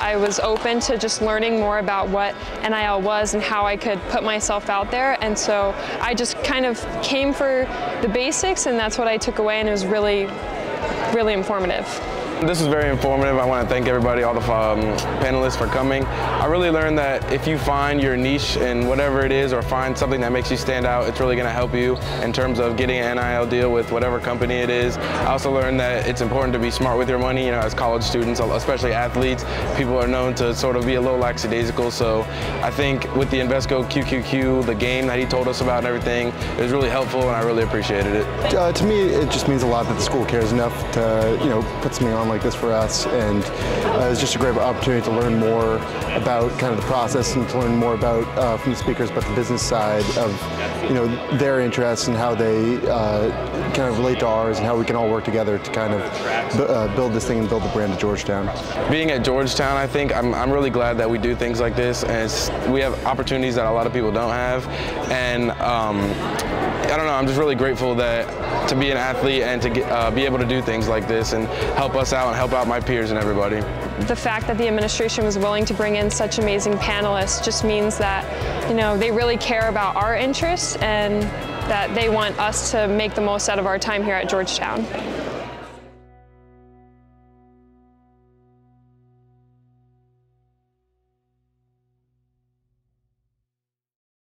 I was open to just learning more about what NIL was and how I could put myself out there. And so I just kind of came for the basics and that's what I took away and it was really, really informative. This was very informative. I want to thank everybody, all the um, panelists for coming. I really learned that if you find your niche in whatever it is or find something that makes you stand out, it's really going to help you in terms of getting an NIL deal with whatever company it is. I also learned that it's important to be smart with your money. You know, as college students, especially athletes, people are known to sort of be a little lackadaisical. So I think with the Invesco QQQ, the game that he told us about and everything, it was really helpful and I really appreciated it. Uh, to me, it just means a lot that the school cares enough to, you know, put something on like this for us, and uh, it's just a great opportunity to learn more about kind of the process and to learn more about uh, from the speakers about the business side of you know their interests and how they uh, kind of relate to ours and how we can all work together to kind of uh, build this thing and build the brand of Georgetown. Being at Georgetown, I think I'm, I'm really glad that we do things like this, and we have opportunities that a lot of people don't have, and. Um, I don't know, I'm just really grateful that to be an athlete and to get, uh, be able to do things like this and help us out and help out my peers and everybody. The fact that the administration was willing to bring in such amazing panelists just means that, you know, they really care about our interests and that they want us to make the most out of our time here at Georgetown.